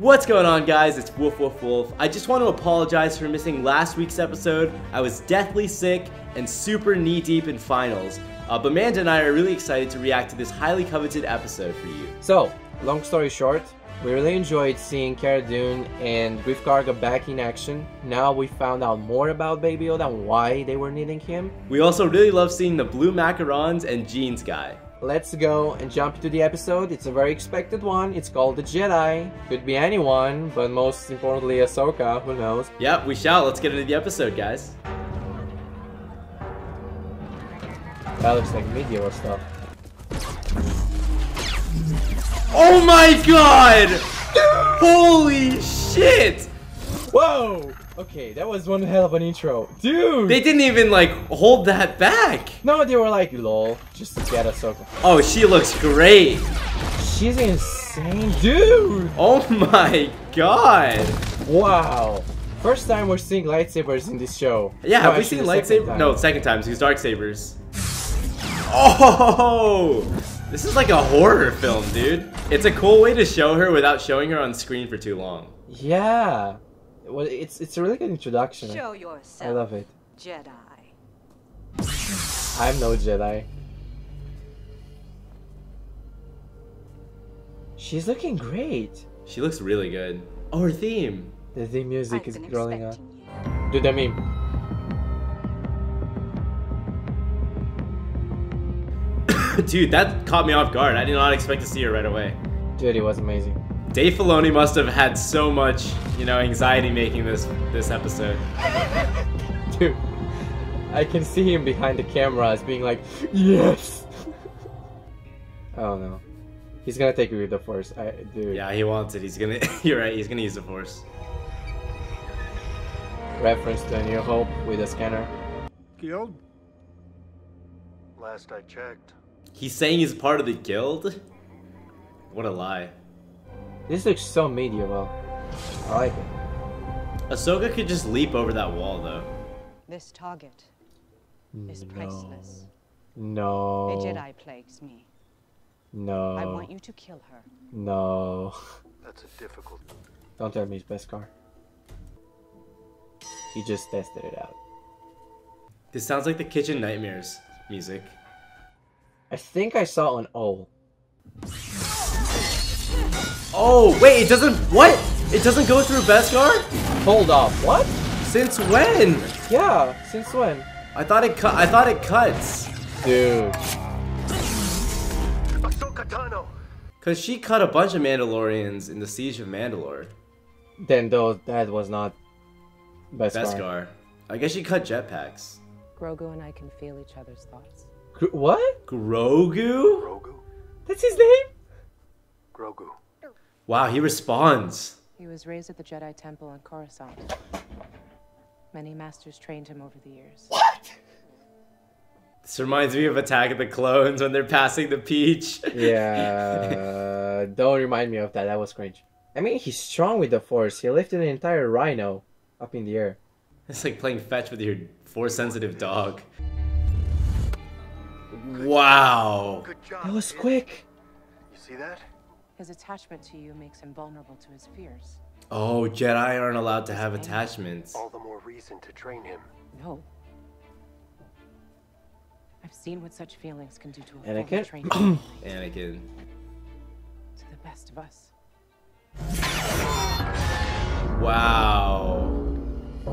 What's going on guys, it's Woof Woof Wolffe. I just want to apologize for missing last week's episode. I was deathly sick and super knee deep in finals. Uh, but Manda and I are really excited to react to this highly coveted episode for you. So, long story short, we really enjoyed seeing Cara Dune and Greef Karga back in action. Now we found out more about Baby Yoda and why they were needing him. We also really love seeing the blue macarons and jeans guy. Let's go and jump into the episode. It's a very expected one. It's called The Jedi. Could be anyone, but most importantly Ahsoka, who knows. Yep, we shall. Let's get into the episode, guys. That looks like medieval stuff. Oh my god! Holy shit! Whoa! Okay, that was one hell of an intro. Dude! They didn't even like hold that back. no, they were like, lol, just to get Ahsoka. Oh, she looks great. She's insane. Dude! Oh my god. Wow. First time we're seeing lightsabers in this show. Yeah, No, have we seen the second lightsaber? No, second time. Because dark sabers. Oh, this is like a horror film, dude. It's a cool way to show her without showing her on screen for too long. Yeah. Well, it's it's a really good introduction. Show yourself, I love it. Jedi. I'm no Jedi. She's looking great. She looks really good. Oh, her theme. The theme music I've is been rolling on. expecting you. Dude, I mean, Dude, that caught me off guard. I did not expect to see her right away. dude, it was amazing. Dave Filoni must have had so much, you know, anxiety making this this episode. Dude, I can see him behind the cameras being like, yes. oh no, he's gonna take me with the force. I, dude, Yeah, he wants it. He's gonna. You're right. He's gonna use the force. reference to A New Hope with a scanner. Guild? Last I checked. He's saying he's part of the guild. What a lie. This looks so medieval. I like it. Ahsoka could just leap over that wall, though. This target is No. priceless. No. A Jedi plagues me. No. I want you to kill her. No. That's a difficult. Don't tell me it's Beskar. He just tested it out. This sounds like the Kitchen Nightmares music. I think I saw an O. Oh wait, it doesn't. What? It doesn't go through Beskar? Hold up, what? Since when? Yeah, since when? I thought it cut. I thought it cuts. Dude. Cause she cut a bunch of Mandalorians in the Siege of Mandalore. Then though that was not best car. Beskar. I guess she cut jetpacks. Grogu and I can feel each other's thoughts. Gr- What? Grogu? Grogu? That's his name? Grogu. Wow, he responds. He was raised at the Jedi Temple on Coruscant. Many masters trained him over the years. What? This reminds me of Attack of the Clones when they're passing the peach. Yeah. don't remind me of that. That was cringe. I mean, he's strong with the force. He lifted an entire rhino up in the air. It's like playing fetch with your force sensitive dog. Wow. Good job. That was kid. quick. You see that? His attachment to you makes him vulnerable to his fears. Oh, Jedi aren't allowed to have attachments. All the more reason to train him. No. I've seen what such feelings can do to a Anakin? fully trained Jedi, Anakin. to the best of us. Wow.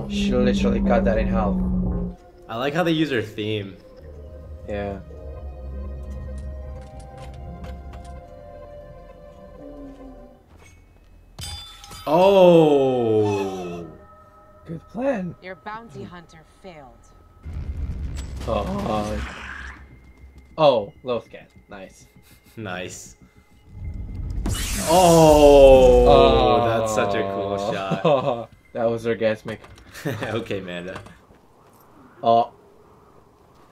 She literally cut that in half. I like how they use her theme. Yeah. Oh. Good plan. Your bounty hunter failed. Uh, oh. Oh, Lothcat. Nice. Nice. Oh, oh, that's such a cool shot. shot. that was orgasmic. okay, Manda. Oh. Uh,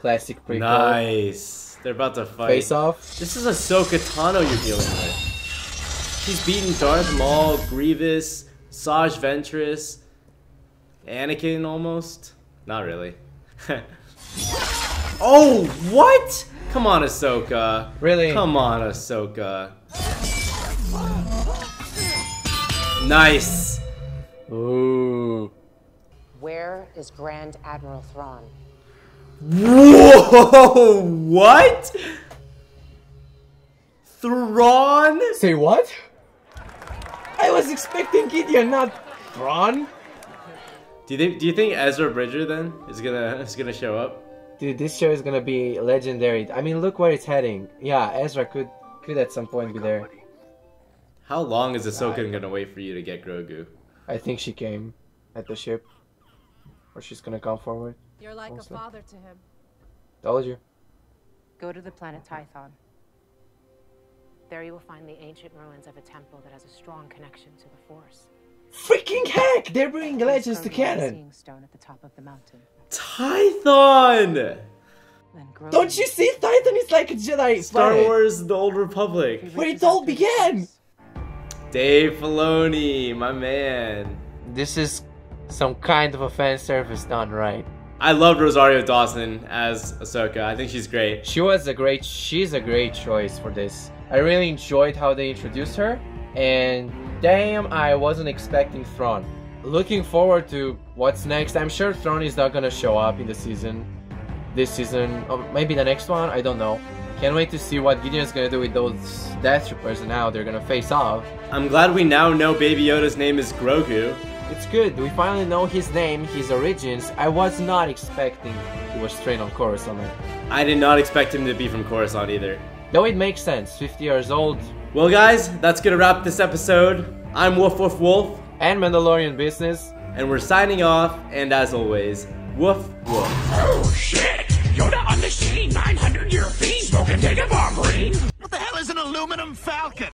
classic prequel. Nice. They're about to fight. Face off. This is Ahsoka Tano you're dealing with. She's beaten Darth Maul, Grievous, Saj Ventress, Anakin almost. Not really. oh, what? Come on, Ahsoka. Really? Come on, Ahsoka. Nice. Ooh. Where is Grand Admiral Thrawn? Whoa! What? Thrawn? Say what? I was expecting Gideon, not Thrawn. Do you think? Do you think Ezra Bridger then is gonna is gonna show up? Dude, this show is gonna be legendary. I mean, look where it's heading. Yeah, Ezra could could at some point be there. Buddy. How long is Ahsoka gonna wait for you to get Grogu? I think she came at the ship, or she's gonna come forward. You're like Also. a father to him. Told you. Go to the planet Tython. There you will find the ancient ruins of a temple that has a strong connection to the Force. Freaking heck! They're bringing legends to Currently canon. Seeing stone at the top of the mountain. Tython! Don't you see? Tython is like a Jedi Star planet. Wars: The Old Republic. Where it all out through the began. Dave Filoni, my man. This is some kind of a fan service done right. I loved Rosario Dawson as Ahsoka. I think she's great. She was a great. She's a great choice for this. I really enjoyed how they introduced her, and damn, I wasn't expecting Thrawn. Looking forward to what's next. I'm sure Thrawn is not gonna show up in the season, this season, or maybe the next one. I don't know. Can't wait to see what Gideon's gonna do with those Death Troopers and how they're gonna face off. I'm glad we now know Baby Yoda's name is Grogu. It's good. We finally know his name, his origins. I was not expecting he was trained on Coruscant. I did not expect him to be from Coruscant either. Though it makes sense. 50 years old Well, guys, that's gonna wrap this episode. I'm Woof Woof Wolffe, and Mandalorian business. and we're signing off. And as always, woof woof. Oh shit! Yoda on the scene, 900 year fiend, smoking data bomb green. What the hell is an aluminum falcon?